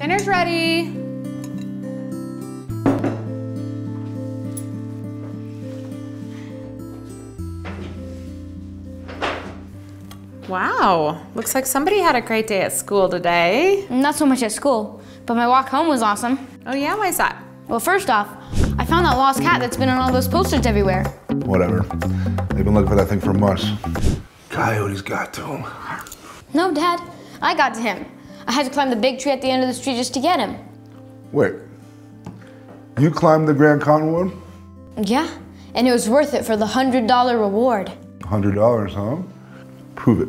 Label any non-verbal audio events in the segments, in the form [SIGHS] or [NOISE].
Dinner's ready. Wow, looks like somebody had a great day at school today. Not so much at school, but my walk home was awesome. Oh yeah, why's that? Well, first off, I found that lost cat that's been on all those posters everywhere. Whatever. They've been looking for that thing for months. Coyotes got to him. No, Dad, I got to him. I had to climb the big tree at the end of the street just to get him. Wait. You climbed the Grand Cottonwood? Yeah, and it was worth it for the $100 reward. $100, huh? Prove it.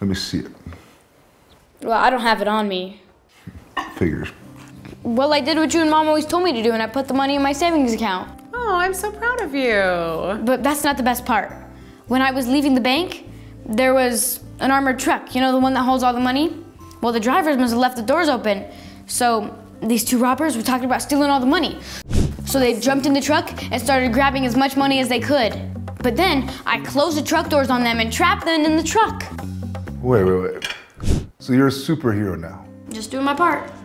Let me see it. Well, I don't have it on me. Figures. Well, I did what you and Mom always told me to do, and I put the money in my savings account. Oh, I'm so proud of you. But that's not the best part. When I was leaving the bank, there was an armored truck, you know, the one that holds all the money? Well, the drivers must have left the doors open. So these two robbers were talking about stealing all the money. So they jumped in the truck and started grabbing as much money as they could. But then I closed the truck doors on them and trapped them in the truck. Wait, wait, wait. So you're a superhero now? Just doing my part. [LAUGHS]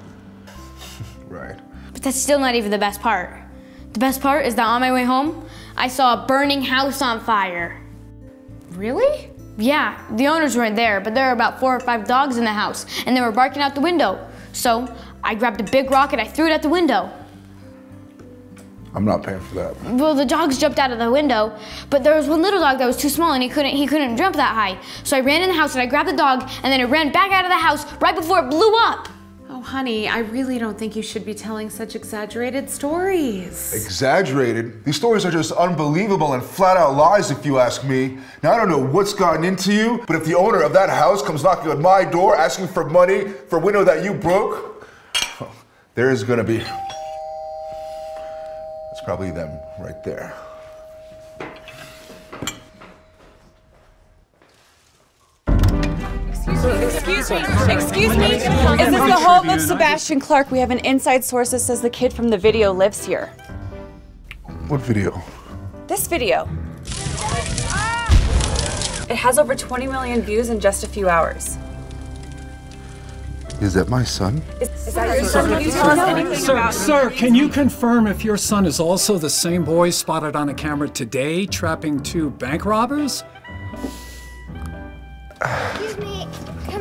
Right. But that's still not even the best part. The best part is that on my way home, I saw a burning house on fire. Really? Yeah, the owners weren't there, but there were about four or five dogs in the house, and they were barking out the window. So I grabbed a big rock and I threw it at the window. I'm not paying for that. Well, the dogs jumped out of the window, but there was one little dog that was too small and he couldn't he couldn't jump that high. So I ran in the house and I grabbed the dog and then it ran back out of the house right before it blew up. Honey, I really don't think you should be telling such exaggerated stories. Exaggerated? These stories are just unbelievable and flat out lies, if you ask me. Now, I don't know what's gotten into you, but if the owner of that house comes knocking on my door asking for money for a window that you broke, [SIGHS] there is gonna be. It's probably them right there. Excuse me, excuse me. Is this the home of Sebastian Clark? We have an inside source that says the kid from the video lives here. What video? This video. It has over 20 million views in just a few hours. Is that my son? Is, is that your son? Can you tell us anything Sir, about sir, can you confirm if your son is also the same boy spotted on a camera today trapping two bank robbers? Excuse me,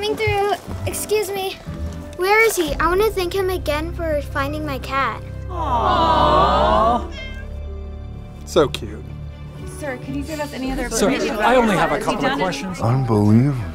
coming through. Excuse me. Where is he? I want to thank him again for finding my cat. Aww. So cute. Sir, can you give us any other Sir, information I only have a couple of questions. Unbelievable.